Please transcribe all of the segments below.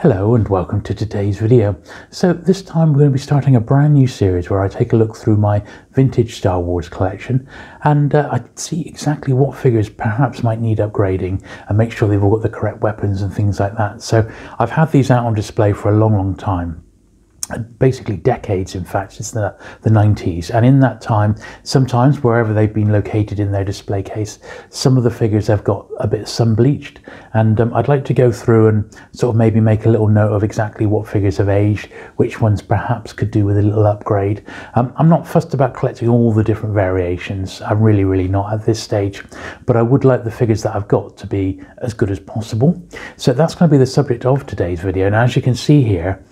Hello and welcome to today's video. So this time we're going to be starting a brand new series where I take a look through my vintage Star Wars collection and uh, I see exactly what figures perhaps might need upgrading and make sure they've all got the correct weapons and things like that. So I've had these out on display for a long, long time basically decades in fact since the, the 90s and in that time sometimes wherever they've been located in their display case some of the figures have got a bit sun bleached and um, I'd like to go through and sort of maybe make a little note of exactly what figures have aged which ones perhaps could do with a little upgrade. Um, I'm not fussed about collecting all the different variations. I'm really really not at this stage. But I would like the figures that I've got to be as good as possible. So that's going to be the subject of today's video. And as you can see here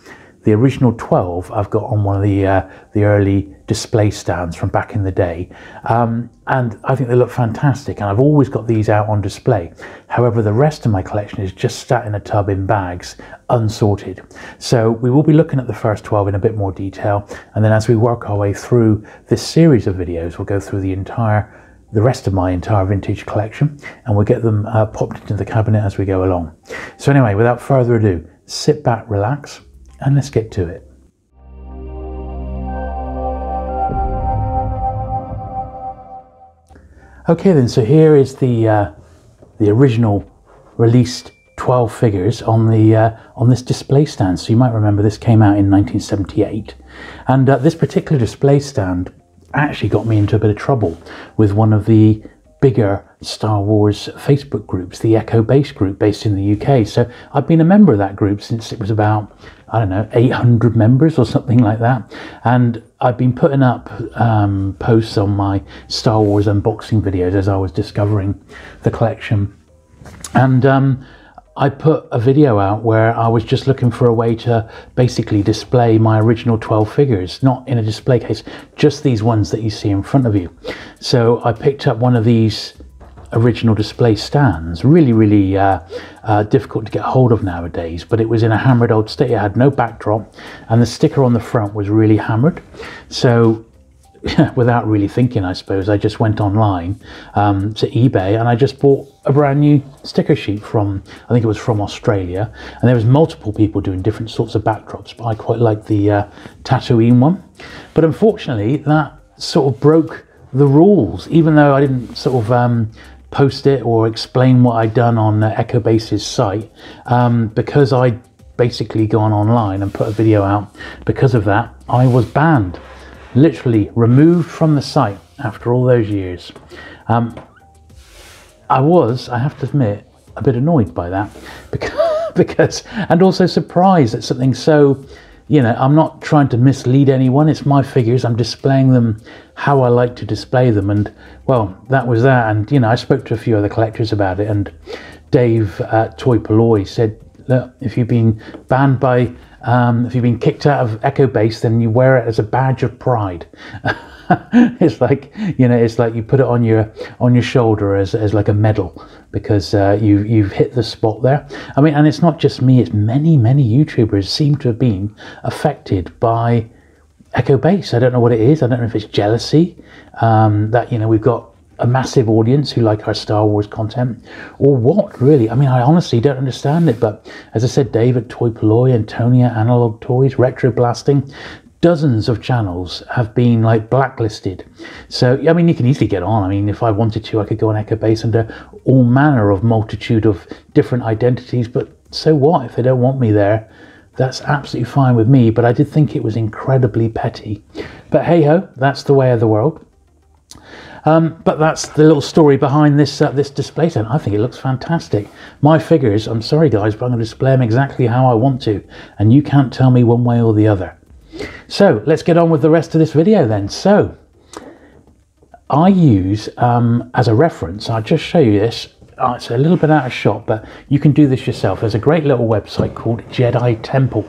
the original 12 I've got on one of the uh, the early display stands from back in the day. Um, and I think they look fantastic and I've always got these out on display. However the rest of my collection is just sat in a tub in bags unsorted. So we will be looking at the first 12 in a bit more detail and then as we work our way through this series of videos we'll go through the entire the rest of my entire vintage collection and we'll get them uh, popped into the cabinet as we go along. So anyway without further ado sit back relax and let's get to it. Okay then, so here is the uh, the original released 12 figures on the uh, on this display stand. So you might remember this came out in 1978, and uh, this particular display stand actually got me into a bit of trouble with one of the bigger Star Wars Facebook groups, the Echo Base group based in the UK. So I've been a member of that group since it was about, I don't know, 800 members or something like that. And I've been putting up um, posts on my Star Wars unboxing videos as I was discovering the collection. And um, I put a video out where I was just looking for a way to basically display my original 12 figures, not in a display case, just these ones that you see in front of you. So I picked up one of these original display stands, really, really uh, uh, difficult to get hold of nowadays, but it was in a hammered old state. It had no backdrop and the sticker on the front was really hammered. So without really thinking, I suppose, I just went online um, to eBay and I just bought a brand new sticker sheet from, I think it was from Australia. And there was multiple people doing different sorts of backdrops, but I quite like the uh, Tatooine one. But unfortunately, that sort of broke the rules, even though I didn't sort of um, post it or explain what I'd done on uh, Echo Base's site, um, because I'd basically gone online and put a video out. Because of that, I was banned literally removed from the site after all those years. Um, I was, I have to admit, a bit annoyed by that because, because, and also surprised at something so, you know, I'm not trying to mislead anyone. It's my figures. I'm displaying them how I like to display them. And well, that was that. And, you know, I spoke to a few other collectors about it. And Dave at Toy Polloi said, look, if you've been banned by um, if you've been kicked out of Echo Base, then you wear it as a badge of pride. it's like you know, it's like you put it on your on your shoulder as, as like a medal because uh, you you've hit the spot there. I mean, and it's not just me; it's many many YouTubers seem to have been affected by Echo Base. I don't know what it is. I don't know if it's jealousy um, that you know we've got a massive audience who like our Star Wars content, or what really? I mean, I honestly don't understand it. But as I said, David Toy Polloi, Antonia, Analog Toys, Retro Blasting, dozens of channels have been like blacklisted. So I mean, you can easily get on. I mean, if I wanted to, I could go on Echo Base under all manner of multitude of different identities. But so what if they don't want me there? That's absolutely fine with me. But I did think it was incredibly petty. But hey ho, that's the way of the world. Um, but that's the little story behind this uh, this display tent. I think it looks fantastic. My figures, I'm sorry guys, but I'm going to display them exactly how I want to, and you can't tell me one way or the other. So let's get on with the rest of this video then. So I use um, as a reference, I'll just show you this. Oh, it's a little bit out of shot, but you can do this yourself. There's a great little website called Jedi Temple,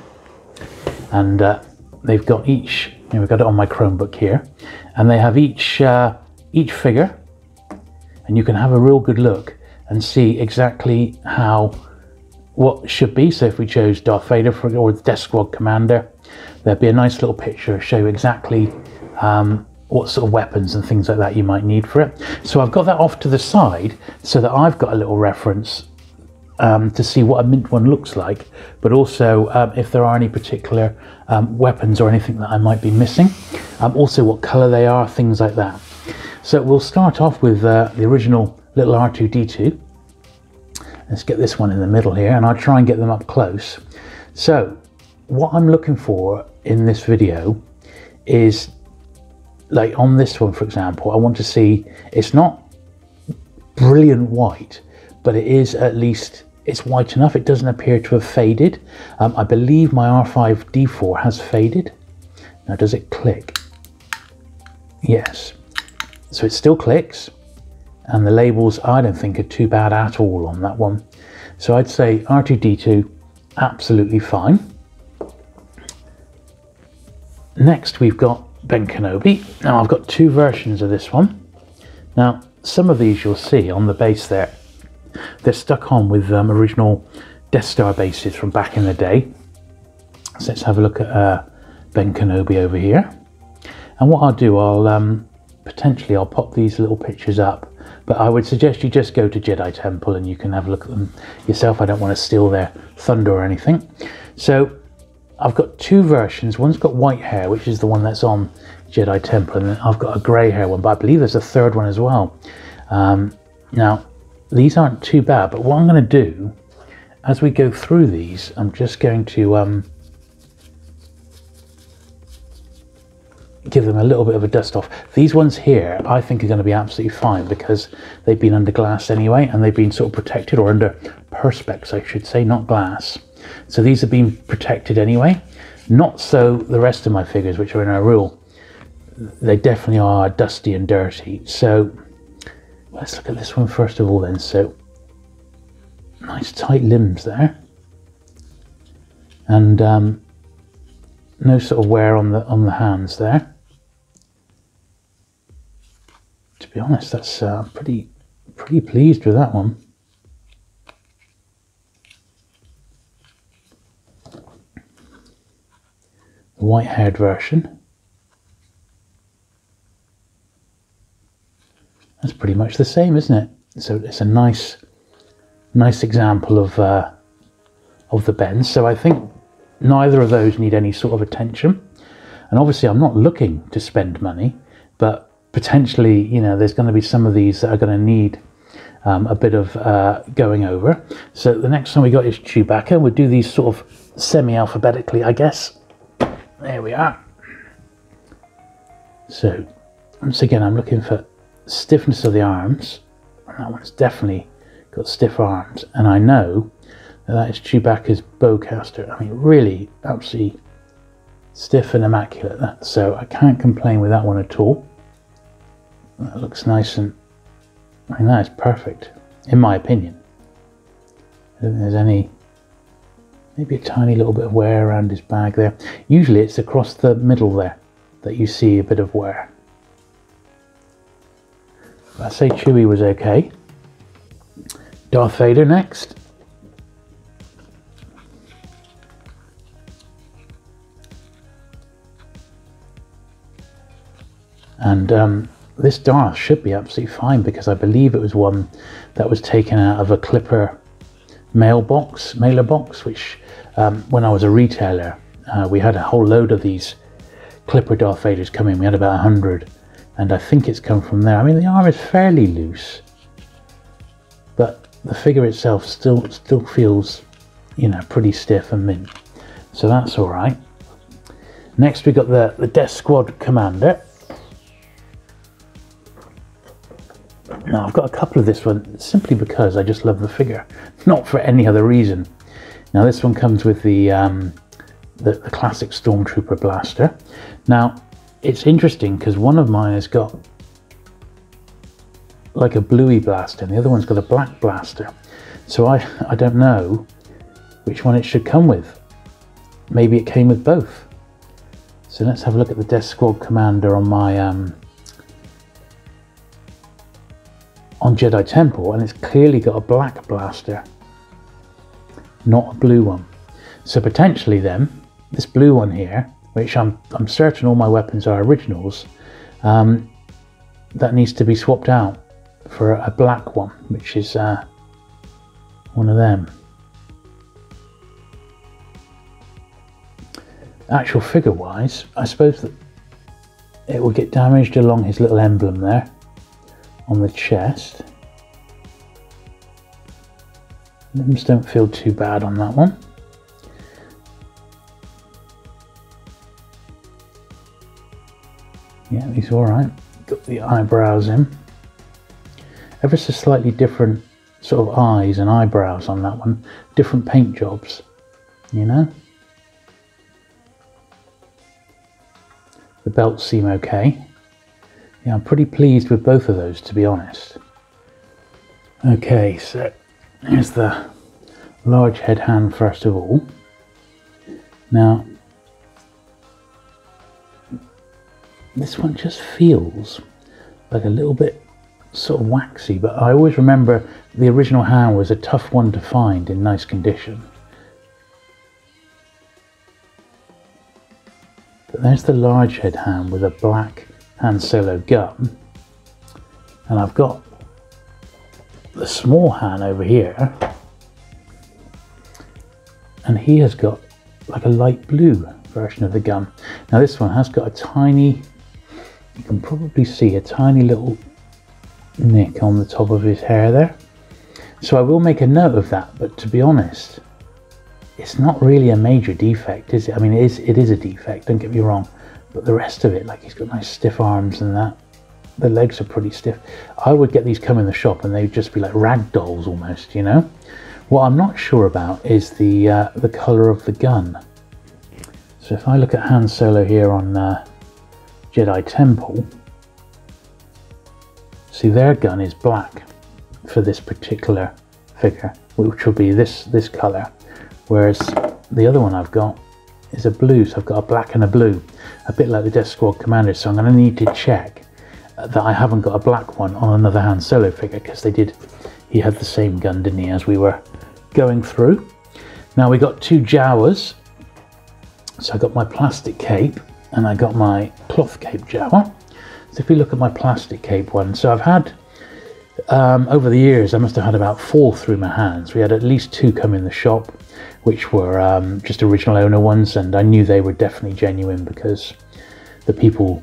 and uh, they've got each. we've got it on my Chromebook here, and they have each uh, each figure and you can have a real good look and see exactly how what should be. So if we chose Darth Vader for, or the Death Squad Commander, there'd be a nice little picture show exactly um, what sort of weapons and things like that you might need for it. So I've got that off to the side so that I've got a little reference um, to see what a mint one looks like, but also um, if there are any particular um, weapons or anything that I might be missing. Um, also what colour they are, things like that. So we'll start off with uh, the original little R2-D2. Let's get this one in the middle here, and I'll try and get them up close. So what I'm looking for in this video is like on this one, for example, I want to see it's not brilliant white, but it is at least it's white enough. It doesn't appear to have faded. Um, I believe my R5D4 has faded. Now, does it click? Yes. So it still clicks. And the labels, I don't think, are too bad at all on that one. So I'd say R2D2, absolutely fine. Next, we've got Ben Kenobi. Now, I've got two versions of this one. Now, some of these you'll see on the base there, they're stuck on with um, original Death Star bases from back in the day. So let's have a look at uh, Ben Kenobi over here. And what I'll do, I'll um, potentially I'll pop these little pictures up, but I would suggest you just go to Jedi Temple and you can have a look at them yourself. I don't want to steal their thunder or anything. So I've got two versions. One's got white hair, which is the one that's on Jedi Temple, and I've got a grey hair one, but I believe there's a third one as well. Um, now, these aren't too bad, but what I'm going to do as we go through these, I'm just going to um, give them a little bit of a dust off. These ones here, I think are going to be absolutely fine because they've been under glass anyway, and they've been sort of protected, or under perspex, I should say, not glass. So these have been protected anyway. Not so the rest of my figures, which are in our rule. They definitely are dusty and dirty. So let's look at this one first of all then. So nice tight limbs there. And um, no sort of wear on the on the hands there. Be honest, that's uh, pretty pretty pleased with that one. the white haired version. That's pretty much the same, isn't it? So it's a nice, nice example of uh, of the Bens. So I think neither of those need any sort of attention. And obviously, I'm not looking to spend money, but potentially, you know, there's going to be some of these that are going to need um, a bit of uh, going over. So the next one we got is Chewbacca. We'll do these sort of semi-alphabetically, I guess. There we are. So, once again, I'm looking for stiffness of the arms. That one's definitely got stiff arms. And I know that, that is Chewbacca's bowcaster. I mean, really, absolutely stiff and immaculate. So I can't complain with that one at all. That looks nice and, I mean, that is perfect, in my opinion. I don't think there's any maybe a tiny little bit of wear around his bag there. Usually it's across the middle there that you see a bit of wear. I say Chewie was okay. Darth Vader next. And um, this Darth should be absolutely fine because I believe it was one that was taken out of a Clipper mailbox, mailer box, which um, when I was a retailer, uh, we had a whole load of these Clipper Darth Vaders coming. We had about 100, and I think it's come from there. I mean, the arm is fairly loose, but the figure itself still still feels, you know, pretty stiff and mint. So that's all right. Next, we got the, the Death Squad Commander. Now, I've got a couple of this one simply because I just love the figure, not for any other reason. Now this one comes with the, um, the, the classic Stormtrooper blaster. Now it's interesting because one of mine has got like a bluey blaster and the other one's got a black blaster. So I, I don't know which one it should come with. Maybe it came with both. So let's have a look at the Death Squad Commander on my um, on Jedi Temple and it's clearly got a black blaster not a blue one. So potentially then, this blue one here, which I'm, I'm certain all my weapons are originals, um, that needs to be swapped out for a black one, which is uh, one of them. Actual figure wise, I suppose that it will get damaged along his little emblem there on the chest. Limbs don't feel too bad on that one. Yeah, he's alright. Got the eyebrows in. Ever so slightly different sort of eyes and eyebrows on that one. Different paint jobs, you know? The belts seem okay. Yeah, I'm pretty pleased with both of those, to be honest. Okay, so here's the large head Han first of all. Now, this one just feels like a little bit sort of waxy, but I always remember the original Han was a tough one to find in nice condition. But there's the large head Han with a black Han Solo gun. And I've got the small Han over here. And he has got like a light blue version of the gun. Now this one has got a tiny you can probably see a tiny little nick on the top of his hair there. So I will make a note of that, but to be honest, it's not really a major defect, is it? I mean, it is, it is a defect, don't get me wrong, but the rest of it, like he's got nice stiff arms and that, the legs are pretty stiff. I would get these come in the shop and they'd just be like rag dolls almost, you know? What I'm not sure about is the, uh, the colour of the gun. So if I look at Han Solo here on uh, Jedi Temple, see their gun is black for this particular figure, which will be this, this colour, whereas the other one I've got is a blue, so I've got a black and a blue, a bit like the Death Squad Commander, so I'm going to need to check that I haven't got a black one on another Han Solo figure, because they did, he had the same gun, didn't he, as we were going through. Now we got two Jawas, so I got my plastic cape, and I got my cloth cape Jawa. So if we look at my plastic cape one, so I've had, um, over the years, I must have had about four through my hands. We had at least two come in the shop, which were um, just original owner ones, and I knew they were definitely genuine because the people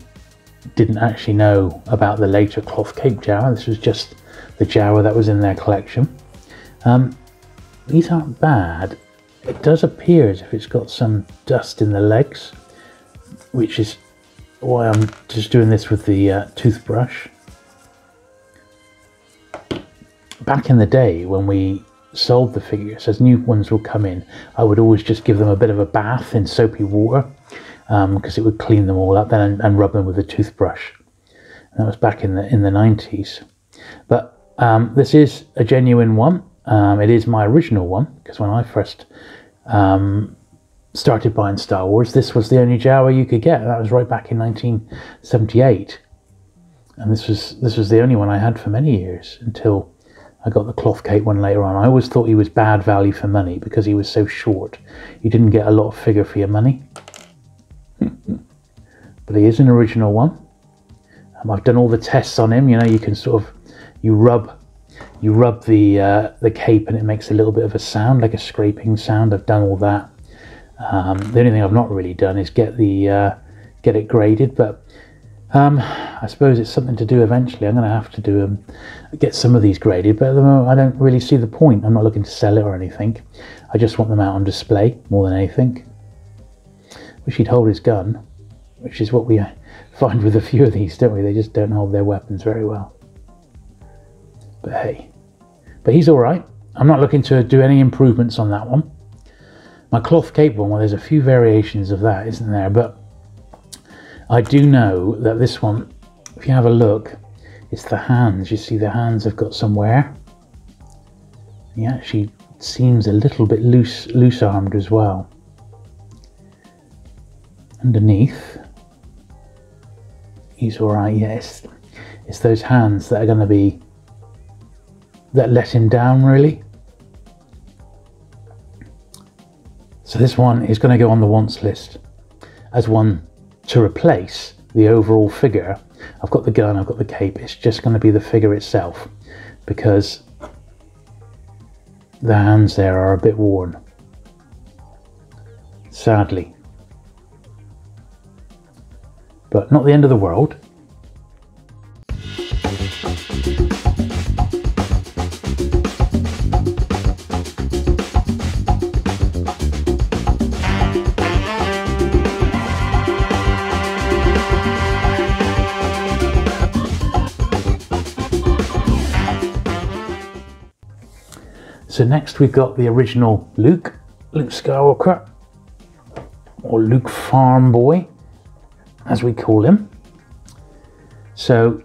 didn't actually know about the later cloth cape Jawa. This was just the Jawa that was in their collection. Um, these aren't bad. It does appear as if it's got some dust in the legs which is why I'm just doing this with the uh, toothbrush. Back in the day when we sold the figures, as new ones will come in, I would always just give them a bit of a bath in soapy water because um, it would clean them all up then and, and rub them with a toothbrush. And that was back in the in the 90s. But um, this is a genuine one. Um, it is my original one because when I first um, started buying Star Wars, this was the only Jawa you could get. That was right back in 1978, and this was this was the only one I had for many years until I got the cloth cape one later on. I always thought he was bad value for money because he was so short. You didn't get a lot of figure for your money, but he is an original one. Um, I've done all the tests on him. You know, you can sort of you rub you rub the uh, the cape and it makes a little bit of a sound like a scraping sound. I've done all that. Um, the only thing I've not really done is get the uh, get it graded, but um, I suppose it's something to do eventually. I'm going to have to do um, get some of these graded, but at the moment I don't really see the point. I'm not looking to sell it or anything. I just want them out on display more than anything. Wish he'd hold his gun, which is what we find with a few of these, don't we? They just don't hold their weapons very well. But hey, but he's all right. I'm not looking to do any improvements on that one. My cloth cape one, well, there's a few variations of that, isn't there? But I do know that this one, if you have a look, it's the hands. You see the hands have got some wear. He actually seems a little bit loose, loose armed as well. Underneath, he's all right. Yes, it's those hands that are going to be that let him down really. So this one is going to go on the wants list as one to replace the overall figure. I've got the gun, I've got the cape, it's just going to be the figure itself because the hands there are a bit worn. Sadly. But not the end of the world. So next we've got the original Luke, Luke Skywalker, or Luke Farm Boy, as we call him. So,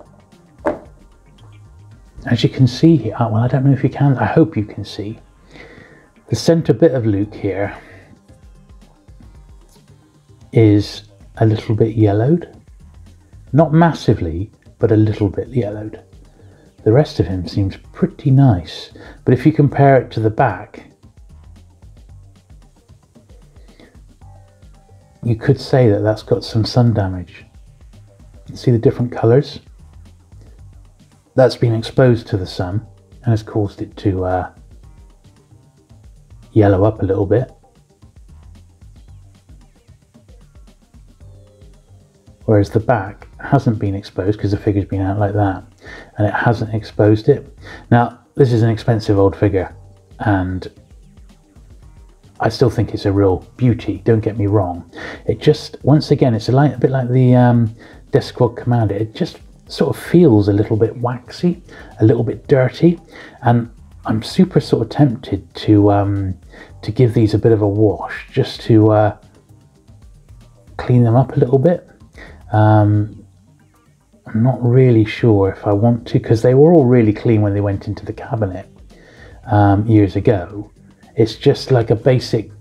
as you can see here, ah, well, I don't know if you can, I hope you can see, the center bit of Luke here is a little bit yellowed. Not massively, but a little bit yellowed. The rest of him seems pretty nice, but if you compare it to the back, you could say that that's got some sun damage. See the different colours? That's been exposed to the sun and has caused it to uh, yellow up a little bit. Whereas the back hasn't been exposed because the figure's been out like that and it hasn't exposed it. Now, this is an expensive old figure and I still think it's a real beauty, don't get me wrong. It just, once again, it's a, light, a bit like the um, Death Squad Commander. It just sort of feels a little bit waxy, a little bit dirty, and I'm super sort of tempted to um, to give these a bit of a wash, just to uh, clean them up a little bit. Um, I'm not really sure if I want to because they were all really clean when they went into the cabinet um, years ago. It's just like a basic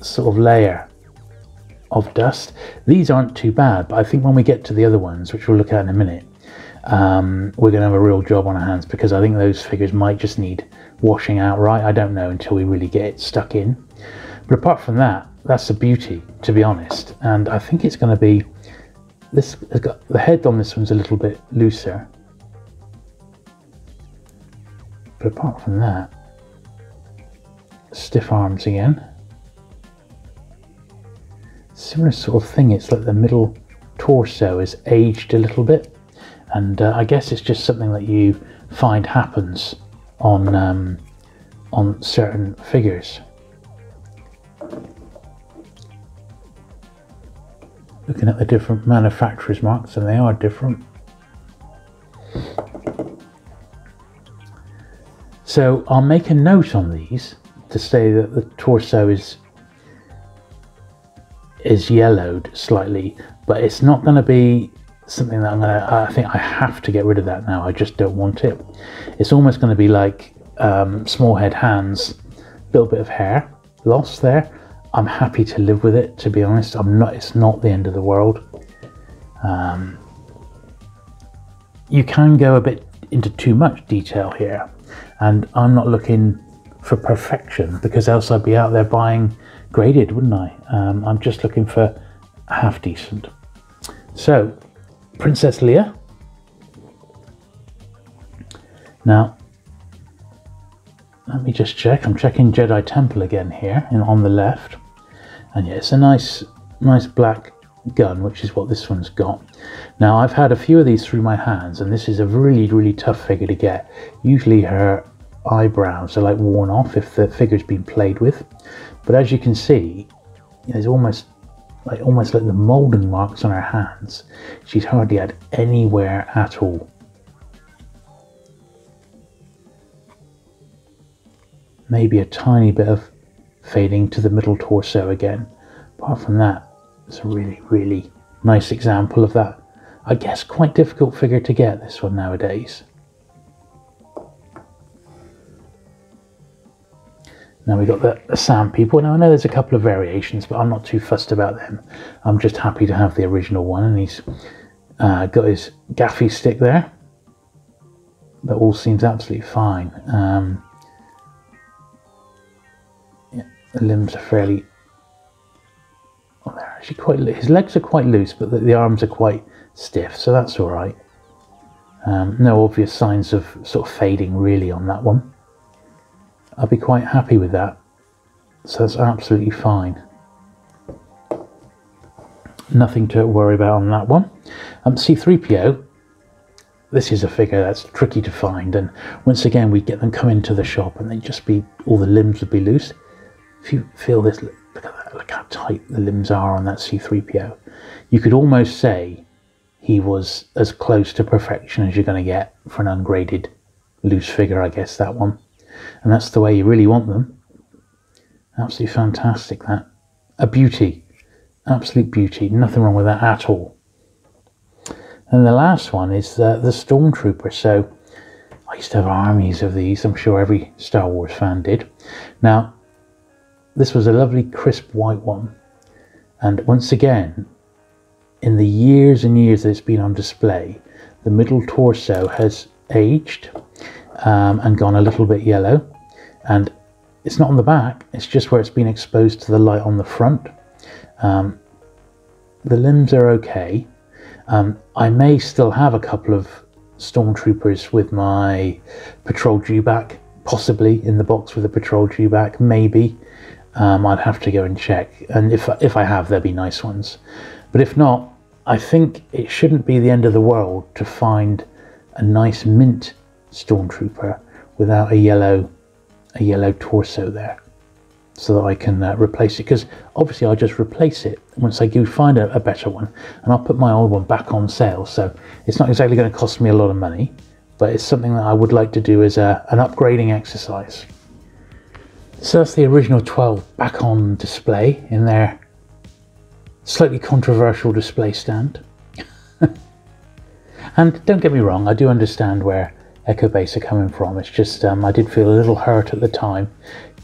sort of layer of dust. These aren't too bad, but I think when we get to the other ones, which we'll look at in a minute, um, we're going to have a real job on our hands because I think those figures might just need washing out right. I don't know until we really get it stuck in. But apart from that, that's the beauty, to be honest. And I think it's going to be this has got the head on this one's a little bit looser. But apart from that, stiff arms again. Similar sort of thing, it's like the middle torso is aged a little bit. And uh, I guess it's just something that you find happens on um, on certain figures. Looking at the different manufacturers marks and they are different. So I'll make a note on these to say that the torso is is yellowed slightly, but it's not going to be something that I'm gonna. I think I have to get rid of that now. I just don't want it. It's almost going to be like um, small head Han's, little bit of hair lost there, I'm happy to live with it. To be honest, I'm not. It's not the end of the world. Um, you can go a bit into too much detail here, and I'm not looking for perfection because else I'd be out there buying graded, wouldn't I? Um, I'm just looking for half decent. So, Princess Leia. Now, let me just check. I'm checking Jedi Temple again here and on the left and yeah it's a nice nice black gun which is what this one's got. Now I've had a few of these through my hands and this is a really really tough figure to get. Usually her eyebrows are like worn off if the figure's been played with. But as you can see there's almost like almost like the molding marks on her hands. She's hardly had anywhere at all. Maybe a tiny bit of fading to the middle torso again. Apart from that, it's a really, really nice example of that. I guess quite difficult figure to get, this one nowadays. Now we've got the, the Sand People. Now I know there's a couple of variations, but I'm not too fussed about them. I'm just happy to have the original one, and he's uh, got his gaffi stick there. That all seems absolutely fine. Um, limbs are fairly oh, they're actually quite his legs are quite loose but the, the arms are quite stiff so that's all right um, no obvious signs of sort of fading really on that one I'll be quite happy with that. So that's absolutely fine. Nothing to worry about on that one. Um, C3PO, this is a figure that's tricky to find and once again we get them come into the shop and they just be, all the limbs would be loose. If you feel this, look at that, look how tight the limbs are on that C3PO. You could almost say he was as close to perfection as you're going to get for an ungraded loose figure, I guess, that one. And that's the way you really want them. Absolutely fantastic, that. A beauty. Absolute beauty. Nothing wrong with that at all. And the last one is uh, the Stormtrooper. So I used to have armies of these. I'm sure every Star Wars fan did. Now, this was a lovely crisp white one. And once again, in the years and years that it's been on display, the middle torso has aged um, and gone a little bit yellow. And it's not on the back, it's just where it's been exposed to the light on the front. Um, the limbs are okay. Um, I may still have a couple of stormtroopers with my patrol dewback, possibly in the box with a patrol dewback, maybe. Um, I'd have to go and check, and if if I have, there'll be nice ones. But if not, I think it shouldn't be the end of the world to find a nice mint stormtrooper without a yellow a yellow torso there so that I can uh, replace it because obviously I'll just replace it once I do find a, a, better one and I'll put my old one back on sale so it's not exactly going to cost me a lot of money but it's something that I would like to do as a, an upgrading exercise. So that's the original 12 back on display in their slightly controversial display stand. and don't get me wrong, I do understand where Echo Base are coming from. It's just um, I did feel a little hurt at the time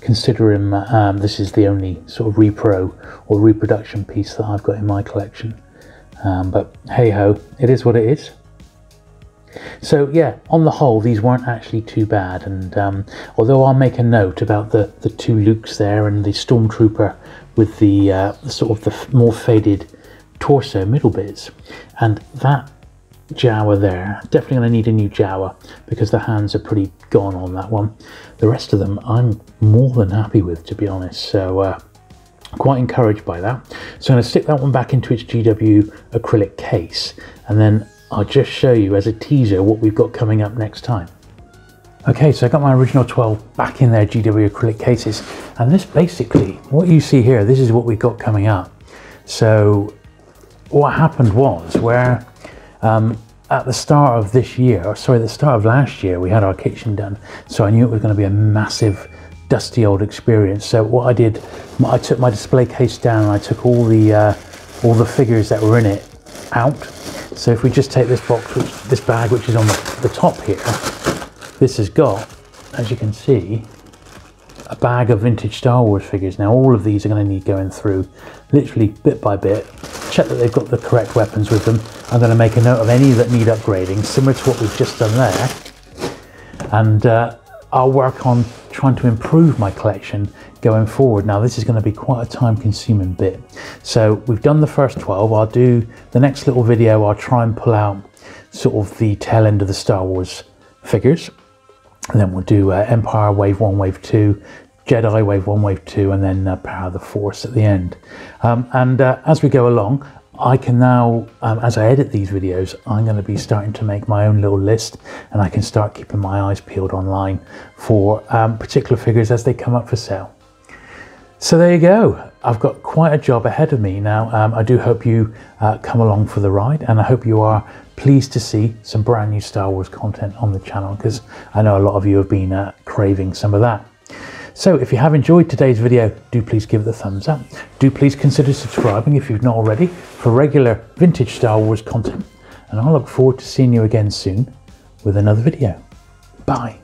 considering um, this is the only sort of repro or reproduction piece that I've got in my collection. Um, but hey ho, it is what it is. So yeah, on the whole, these weren't actually too bad. And um, although I'll make a note about the, the two Lukes there and the Stormtrooper with the, uh, sort of the more faded torso middle bits, and that Jawa there. Definitely going to need a new Jawa because the hands are pretty gone on that one. The rest of them I'm more than happy with, to be honest. So uh, quite encouraged by that. So I'm going to stick that one back into its GW acrylic case and then I'll just show you as a teaser what we've got coming up next time. Okay, so I got my original 12 back in their GW acrylic cases and this basically, what you see here, this is what we've got coming up. So what happened was where um, at the start of this year, or sorry, the start of last year, we had our kitchen done. So I knew it was going to be a massive, dusty old experience. So what I did, I took my display case down and I took all the uh, all the figures that were in it out. So if we just take this box, which, this bag, which is on the, the top here, this has got, as you can see, a bag of vintage Star Wars figures. Now all of these are going to need going through, literally bit by bit, check that they've got the correct weapons with them. I'm going to make a note of any that need upgrading, similar to what we've just done there. And uh, I'll work on trying to improve my collection going forward. Now this is going to be quite a time consuming bit. So we've done the first 12. I'll do the next little video. I'll try and pull out sort of the tail end of the Star Wars figures. And then we'll do uh, Empire Wave 1, Wave 2, Jedi Wave 1, Wave 2, and then uh, Power of the Force at the end. Um, and uh, as we go along, I can now, um, as I edit these videos, I'm going to be starting to make my own little list and I can start keeping my eyes peeled online for um, particular figures as they come up for sale. So there you go. I've got quite a job ahead of me now. Um, I do hope you uh, come along for the ride and I hope you are pleased to see some brand new Star Wars content on the channel because I know a lot of you have been uh, craving some of that. So if you have enjoyed today's video, do please give it a thumbs up. Do please consider subscribing if you've not already for regular vintage Star Wars content. And I look forward to seeing you again soon with another video. Bye.